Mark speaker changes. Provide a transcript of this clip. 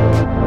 Speaker 1: Música